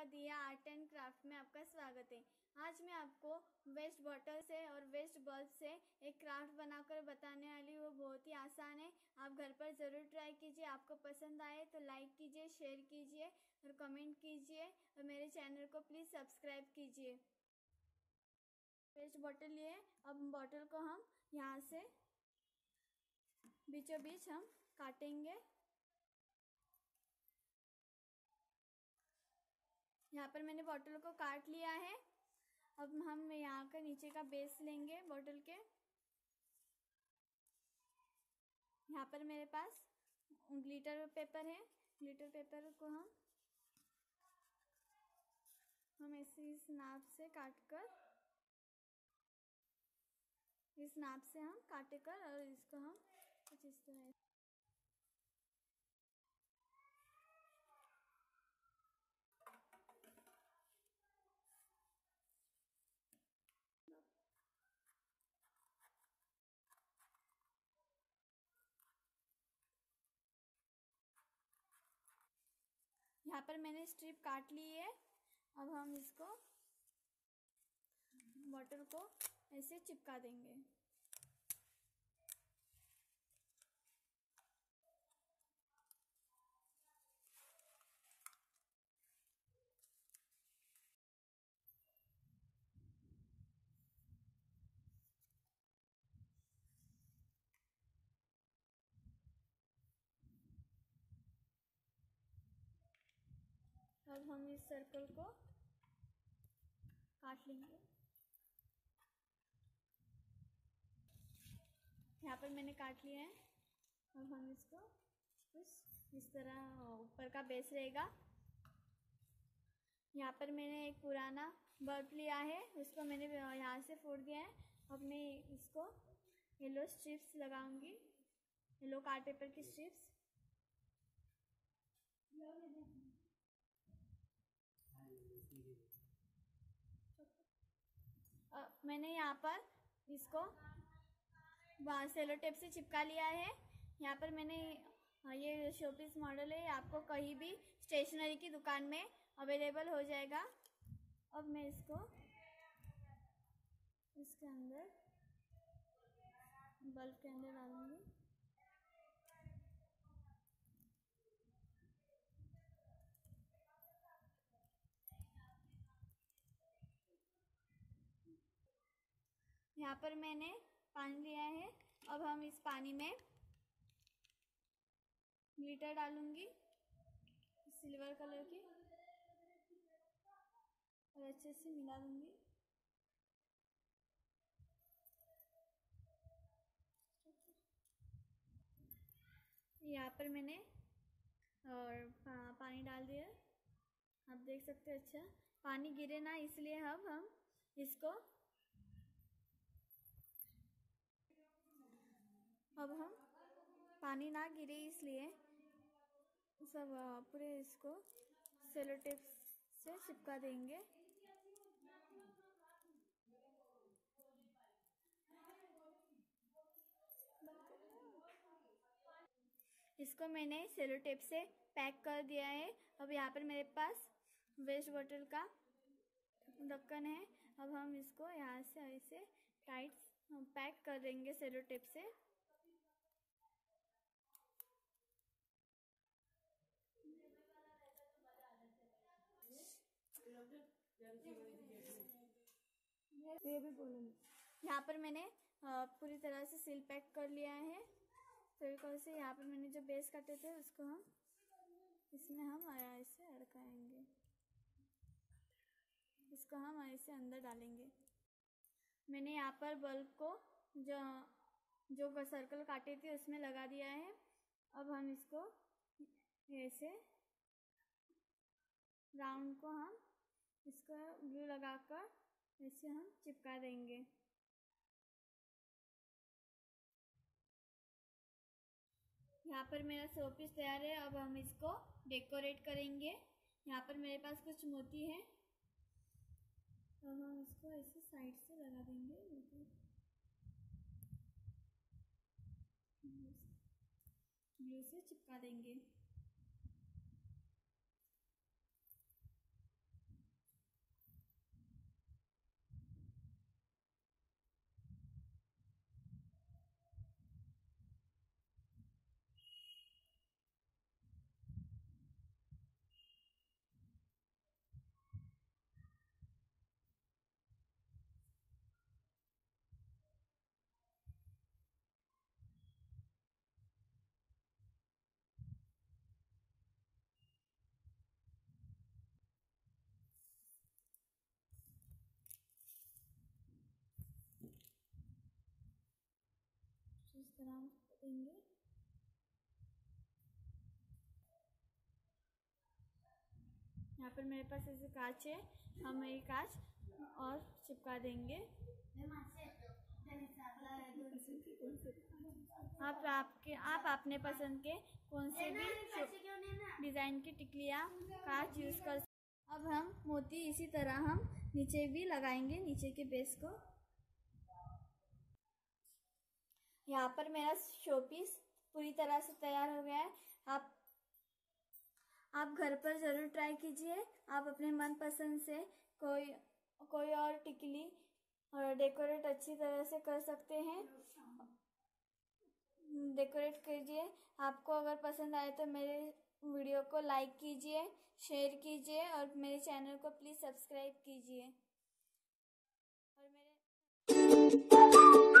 आपका दिया art and craft में आपका स्वागत है। आज मैं आपको वेस्ट बॉटल से और वेस्ट बल्ब से एक क्राफ्ट बनाकर बताने वाली वो बहुत ही आसान है। आप घर पर ज़रूर ट्राई कीजिए। आपको पसंद आए तो लाइक कीजिए, शेयर कीजिए और कमेंट कीजिए और मेरे चैनल को प्लीज़ सब्सक्राइब कीजिए। वेस्ट बॉटल लिए, अब बॉटल को हम यहाँ से बीचों बीच हम काटेंगे। यहाँ पर मैंने बॉटल को काट लिया है। अब हम यहाँ का नीचे का बेस लेंगे बॉटल के। यहाँ पर मेरे पास ग्लिटर पेपर है। ग्लिटर पेपर को हम हम ऐसे इस नाप से काट कर इस नाप से हम काटे कर और इसको हम कुछ इस तरह यहाँ पर मैंने स्ट्रिप काट ली है। अब हम इसको बॉटल को ऐसे चिपका देंगे। अब हम इस सर्कल को काट लेंगे। यहाँ पर मैंने काट लिया है। अब हम इसको कुछ इस तरह ऊपर का बेस रहेगा। यहाँ पर मैंने एक पुराना बल्ब लिया है। उसको मैंने यहाँ से फोड़ दिया है। अब मैं इसको येलो स्ट्रिप्स लगाऊँगी। येलो कार्ड पेपर की स्ट्रिप्स मैंने यहाँ पर इसको सेलो टेप से चिपका लिया है। यहाँ पर मैंने ये शोपीस मॉडल है। आपको कहीं भी स्टेशनरी की दुकान में अवेलेबल हो जाएगा। अब मैं इसको, इसके अंदर बल्ब के अंदर डालूँगी। यहाँ पर मैंने पानी लिया है। अब हम इस पानी में ग्लिटर डालूँगी सिल्वर कलर की और अच्छे से मिला दूँगी। यहाँ पर मैंने और पा, पानी डाल दिया। आप देख सकते हैं अच्छा। पानी गिरे ना इसलिए अब हम इसको अब हम पानी ना गिरे इसलिए सब पूरे इसको सेलो टेप से चिपका देंगे। इसको मैंने सेलो टेप से पैक कर दिया है। अब यहाँ पर मेरे पास वेस्ट बॉटल का ढक्कन है। अब हम इसको यहाँ से ऐसे टाइट पैक कर देंगे सेलो टेप से। ये भी बोलूँगी यहाँ पर मैंने पूरी तरह से सील पैक कर लिया है। फेविकॉल से यहाँ पर मैंने जो बेस काटे थे, उसको हम, इसमें हम ऐसे अड़काएँगे। इसको हम ऐसे अंदर डालेंगे। मैंने यहाँ पर बल्ब को जो जो सर्कल काटे थे, उसमें लगा दिया है। अब हम इसको ऐसे राउंड को हम इसको ग्लू लगाकर ऐसे हम चिपका देंगे। यहाँ पर मेरा शो पीस तैयार है, अब हम इसको डेकोरेट करेंगे। यहाँ पर मेरे पास कुछ मोती है। अब हम इसको ऐसे साइड से लगा देंगे। ग्लू से चिपका देंगे। तरह देंगे यहाँ पर मेरे पास ऐसे कांच है, हम ये कांच और चिपका देंगे। आप आपके, आप अपने पसंद के कौन से भी डिज़ाइन की टिकलियाँ, कांच यूज़ कर अब हम मोती इसी तरह हम नीचे भी लगाएँगे, नीचे के बेस को। यहाँ पर मेरा शोपीस पूरी तरह से तैयार हो गया है। आप आप घर पर ज़रूर ट्राई कीजिए। आप अपने मन पसंद से कोई कोई और टिकली और डेकोरेट अच्छी तरह से कर सकते हैं। डेकोरेट कीजिए। आपको अगर पसंद आए तो मेरे वीडियो को लाइक कीजिए शेयर कीजिए और मेरे चैनल को प्लीज़ सब्सक्राइब कीजिए। और मेरे